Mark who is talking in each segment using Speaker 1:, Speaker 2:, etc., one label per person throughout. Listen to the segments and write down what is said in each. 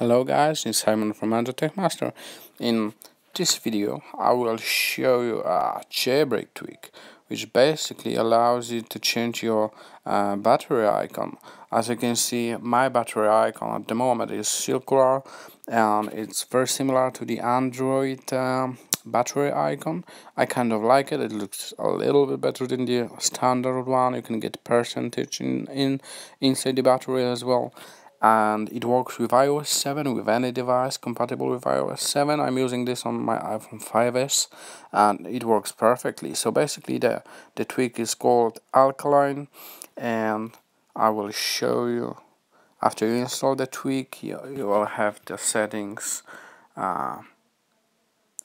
Speaker 1: Hello guys, it's Simon from Andro Tech Master. In this video I will show you a jailbreak tweak which basically allows you to change your uh, battery icon. As you can see my battery icon at the moment is circular and it's very similar to the Android um, battery icon. I kind of like it, it looks a little bit better than the standard one. You can get percentage in, in inside the battery as well and it works with iOS 7 with any device compatible with iOS 7 I'm using this on my iPhone 5s and it works perfectly. So basically the the tweak is called alkaline and I will show you after you install the tweak you, you will have the settings uh,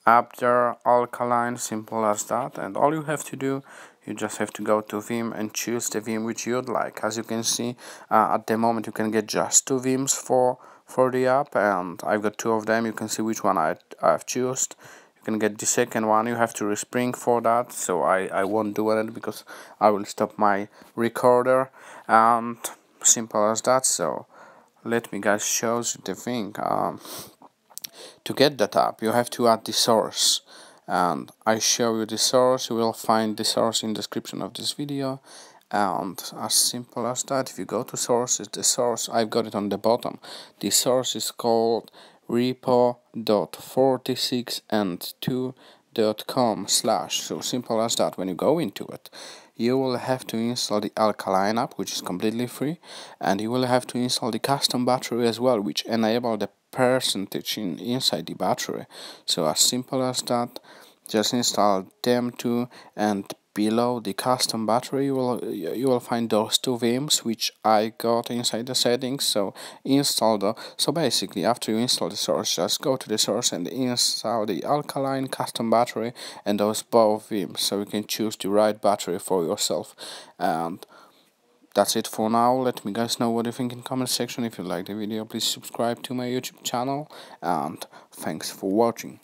Speaker 1: up there alkaline simple as that and all you have to do you just have to go to Vim and choose the Vim which you'd like. As you can see uh, at the moment you can get just two Vims for for the app and I've got two of them. You can see which one I, I've chosen. You can get the second one. You have to respring for that so I, I won't do it because I will stop my recorder. And simple as that so let me guys show you the thing. Um, to get that app you have to add the source. And I show you the source you will find the source in description of this video. And as simple as that if you go to sources the source I've got it on the bottom. The source is called repo.46 and 2.com slash. So simple as that when you go into it you will have to install the alkaline app which is completely free and you will have to install the custom battery as well which enable the percentage in inside the battery. So as simple as that just install them two and below the custom battery you will you will find those two VIMs which I got inside the settings. So install the so basically after you install the source just go to the source and install the alkaline custom battery and those both VIMs so you can choose the right battery for yourself. And that's it for now. Let me guys know what you think in comment section. If you like the video please subscribe to my youtube channel. And thanks for watching